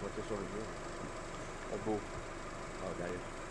Just over here. A bull. Oh, that is.